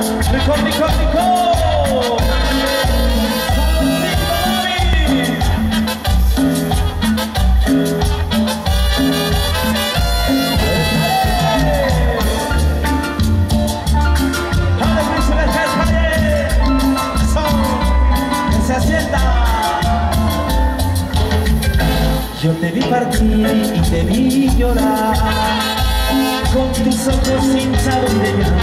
Rico, rico, rico. Yo te vi partir y te vi llorar Con tus ojos hinchados de llanto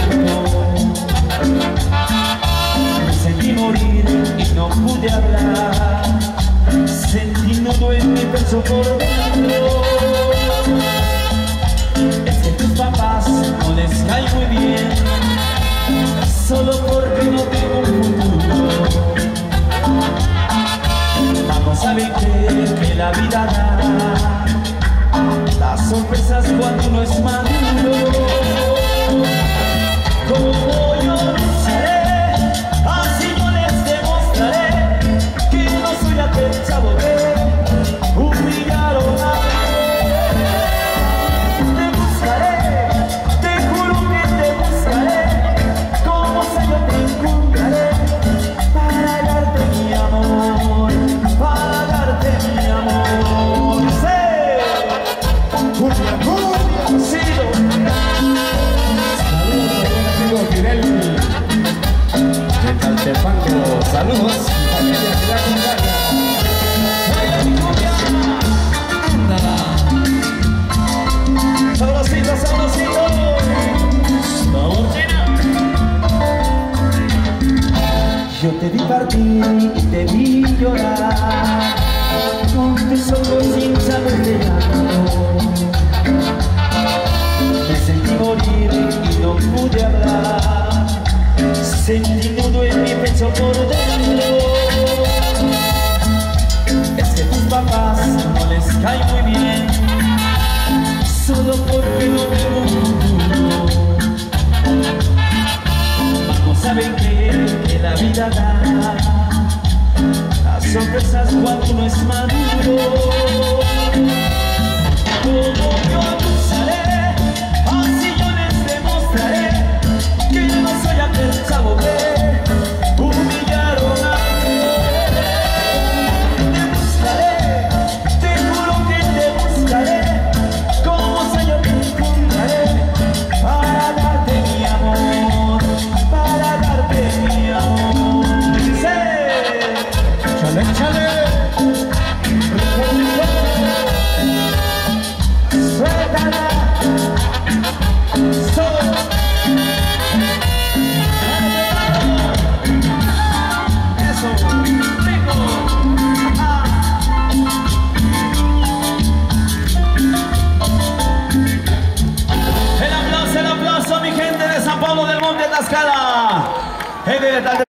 pude hablar Sentí nudo en mi pecho por dentro. Es que tus papás no les cae muy bien Solo porque no tengo un futuro. Vamos a ver que la vida da. Las sorpresas cuando uno es maduro Saludos, mi familia que la acompaña. Sabrosito, sabrosito. Yo te vi partir y te vi llorar Con tus ojos hinchados de llanto Me sentí morir y no pude hablar Sentí por dentro. Es que tus papás no les cae muy bien Solo porque no futuro. Vamos saben que, que la vida da. Las sorpresas cuando uno es maduro 下了。可以大家